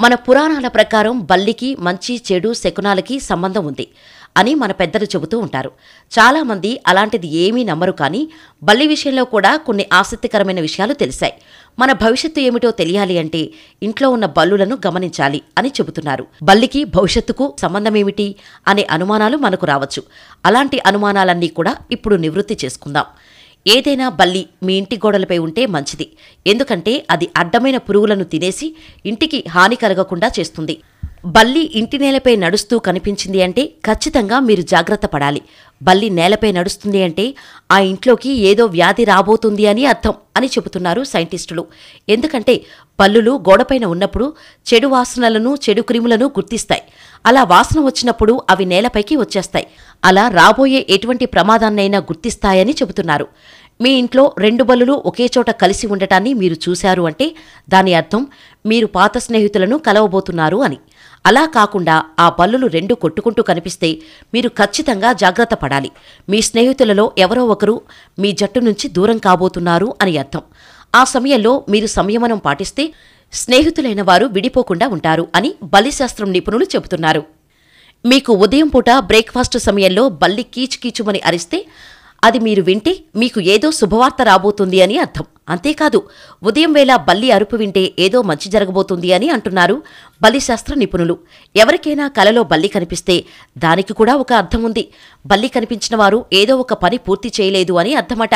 మన పురాణాల ప్రకారం బల్లికి మంచి చెడు శకునాలకి సంబంధం ఉంది అని మన పెద్దలు చెబుతూ ఉంటారు. చాలామంది అలాంటిది ఏమీ నమ్మరు కానీ బల్లి విషయంలో కూడా కొన్ని ఆసక్తికరమైన విషయాలు తెలిసాయి. మన భవిష్యత్తు ఏమిటో తెలియాలి అంటే ఇంట్లో ఉన్న బల్లులను గమనించాలి అని చెబుతున్నారు. బల్లికి భవిష్యత్తుకు సంబంధమేమిటి అనే అనుమానాలు మనకు రావచ్చు. అలాంటి అనుమానాలన్నీ కూడా ఇప్పుడు నివృత్తి చేసుకుందాం. ఏదైనా బల్లి మీ ఇంటి గోడలపై ఉంటే మంచిది. ఎందుకంటే అది అడ్డమైన పురుగులను తినేసి ఇంటికి హాని కలగకుండా చేస్తుంది. బల్లి ఇంటి నేలపై నడుస్తూ కనిపించింది అంటే ఖచ్చితంగా మీరు జాగ్రత్త పడాలి. బల్లి నేలపై నడుస్తుంది అంటే ఆ ఇంట్లోకి ఏదో వ్యాధి రాబోతుంది అని అర్థం అని చెబుతున్నారు సైంటిస్టులు. ఎందుకంటే బల్లులు గోడపైన ఉన్నప్పుడు చెడు వాసనలను చెడు క్రిములను గుర్తిస్తాయి. అలా వాసన వచ్చినప్పుడు అవి నేలపైకి వచ్చేస్తాయి. అలా రాబోయే ఎటువంటి ప్రమాదాన్నైనా గుర్తిస్తాయని చెబుతున్నారు. మీ ఇంట్లో రెండు బల్లులు ఒకే చోట కలిసి ఉండటాన్ని మీరు చూశారు అంటే దాని అర్థం మీరు పాత స్నేహితులను కలవబోతున్నారు అని. అలా కాకుండా ఆ బల్లులు రెండు కొట్టుకుంటూ కనిపిస్తే మీరు ఖచ్చితంగా జాగ్రత్త పడాలి. మీ స్నేహితులలో ఎవరో ఒకరు మీ జట్టు నుంచి దూరం కాబోతున్నారు అని అర్థం. ఆ సమయంలో మీరు సంయమనం పాటిస్తే స్నేహితులైన వారు విడిపోకుండా ఉంటారు అని బలిశాస్త్రం నిపుణులు చెబుతున్నారు. మీకు ఉదయం పూట బ్రేక్ఫాస్ట్ సమయంలో బల్లి కీచుకీచుమని అరిస్తే అది మీరు వింటే మీకు ఏదో శుభవార్త రాబోతుంది అని అర్థం. అంతేకాదు ఉదయం వేళ బల్లి అరుపు వింటే ఏదో మంచి జరగబోతుంది అని అంటున్నారు బలిశాస్త్ర నిపుణులు. ఎవరికైనా కలలో బల్లి కనిపిస్తే దానికి కూడా ఒక అర్థం ఉంది. బల్లి కనిపించిన వారు ఏదో ఒక పని పూర్తి చేయలేదు అని అర్థమట.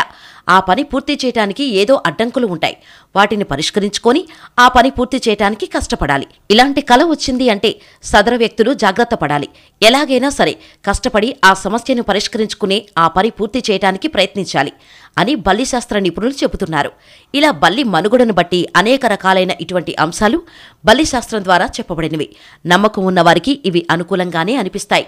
ఆ పని పూర్తి చేయటానికి ఏదో అడ్డంకులు ఉంటాయి. వాటిని పరిష్కరించుకొని ఆ పని పూర్తి చేయటానికి కష్టపడాలి. ఇలాంటి కల వచ్చింది అంటే సదర వ్యక్తులు జాగ్రత్త పడాలి. ఎలాగైనా సరే కష్టపడి ఆ సమస్యను పరిష్కరించుకునే ఆ పని పూర్తి చేయటానికి ప్రయత్నించాలి అని బల్లిశాస్త్ర నిపుణులు చెబుతున్నారు. ఇలా బల్లి మనుగడను బట్టి అనేక రకాలైన ఇటువంటి అంశాలు బల్లిశాస్త్రం ద్వారా చెప్పబడినవి. నమ్మకం ఉన్నవారికి ఇవి అనుకూలంగానే అనిపిస్తాయి.